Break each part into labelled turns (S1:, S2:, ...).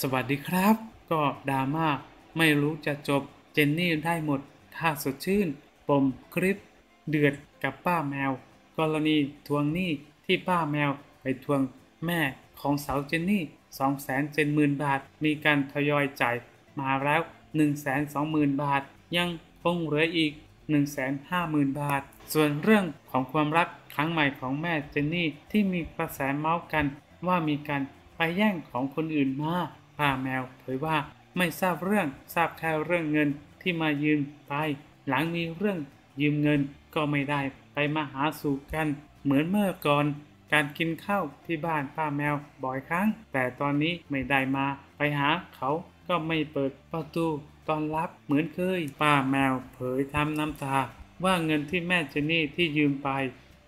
S1: สวัสดีครับ ก็ดราม่าไม่รู้จะจบเจนนี่ได้หมดท่าสดชื่น ปมคลิป เดือดกับป้าแมว กรณีทวงหนี้ที่ป้าแมวไปทวงแม่ของสาวเจนนี่ 270,000 บาท มีการทยอยจ่ายมาแล้ว 120,000 บาท ยังคงเหลืออีก 150,000 บาท ส่วนเรื่องของความรักครั้งใหม่ของแม่เจนนี่ที่มีกระแสเมาส์กัน ว่ามีการไปแย่งของคนอื่นมาป้าแมวเผยว่าไม่ทราบเรื่องทราบแค่เรื่องเงินที่มายืมไป หลังมีเรื่องยืมเงินก็ไม่ได้ไปมาหาสู่กัน เหมือนเมื่อก่อนการกินข้าวที่บ้านป้าแมวบ่อยครั้ง แต่ตอนนี้ไม่ได้มาไปหาเขาก็ไม่เปิดประตู ตอนรับเหมือนเคย ป้าแมวเผยทำน้ำตา ว่าเงินที่แม่เจนี่ที่ยืมไป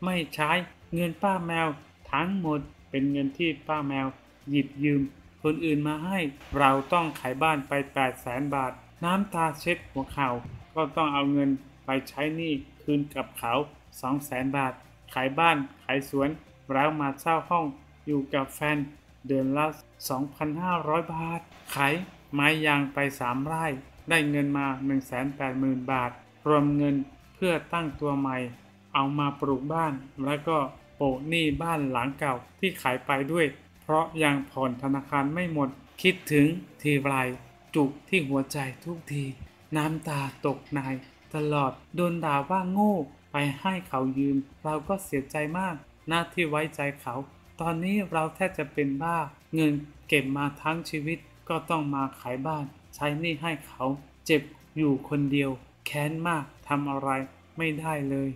S1: ไม่ใช้เงินป้าแมวทั้งหมดเป็นเงินที่ป้าแมว หยิบยืม คนอื่นมาให้ เราต้องขายบ้านไป8 0 0แสนบาท น้ำตาเช็ดหัวเข่าก็ต้องเอาเงินไปใช้หนี้คืนกับเขา2 0 0แสนบาท ขายบ้านขายสวนแล้วมาเช่าห้องอยู่กับแฟนเดือนละ 2,500 บาท ขายไม้ยางไป 3 ไร่ ได้เงินมา 180,000 บาท รวมเงินเพื่อตั้งตัวใหม่ เอามาปลูกบ้าน แล้วก็โปะหนี้บ้านหลังเก่าที่ขายไปด้วย เพราะยังผ่อนธนาคารไม่หมด คิดถึงทีไรจุกที่หัวใจทุกที น้ำตาตกในตลอดโดนด่าว่าโง่ ไปให้เขายืม เราก็เสียใจมาก หน้าที่ไว้ใจเขา ตอนนี้เราแทบจะเป็นบ้า เงินเก็บมาทั้งชีวิต ก็ต้องมาขายบ้านใช้หนี้ให้เขา เจ็บอยู่คนเดียว แค้นมากทำอะไรไม่ได้เลย